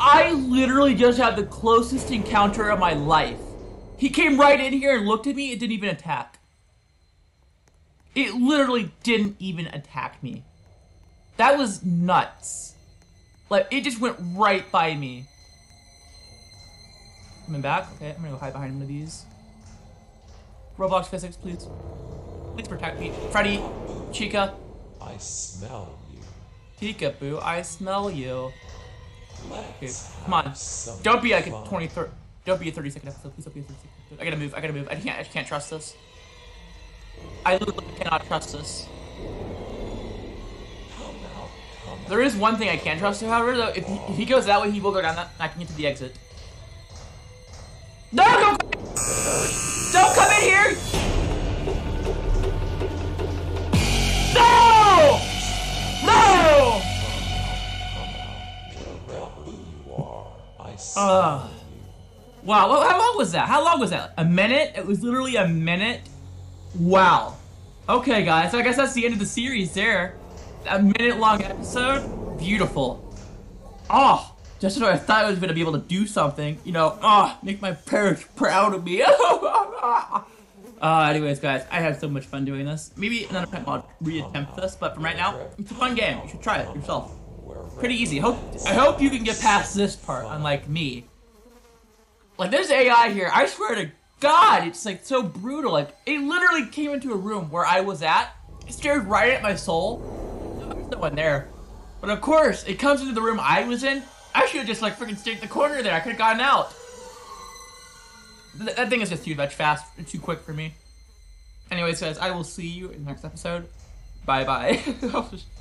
I literally just had the closest encounter of my life. He came right in here and looked at me. It didn't even attack. It literally didn't even attack me. That was nuts. Like, it just went right by me. Coming back? Okay, I'm gonna go hide behind one of these. Roblox physics, please. Please protect me. Freddy, Chica. I smell you. Peekaboo, I smell you. Okay, come on. Don't be like a fun. 20, thir- don't be a 30 second episode. Please don't be a 30 second episode. I gotta move, I gotta move. I can't, I can't trust this. I literally cannot trust this. There is one thing I can trust, however, though. If he, if he goes that way, he will go down that. I can get to the exit. No, don't don't come in here! Uh, wow, how long was that? How long was that? A minute? It was literally a minute? Wow. Okay, guys, so I guess that's the end of the series there. A minute long episode? Beautiful. Oh, just when I thought I was gonna be able to do something, you know, oh, make my parents proud of me. uh, anyways, guys, I had so much fun doing this. Maybe another time I'll reattempt this, but from right now, it's a fun game. You should try it yourself. Pretty easy. Hope I hope you can get past this part, unlike me. Like there's AI here. I swear to God, it's like so brutal. Like it literally came into a room where I was at, it stared right at my soul. There's no one there. But of course, it comes into the room I was in. I should have just like freaking stayed the corner there. I could have gotten out. Th- that thing is just too much fast, too quick for me. Anyways, guys, I will see you in the next episode. Bye bye.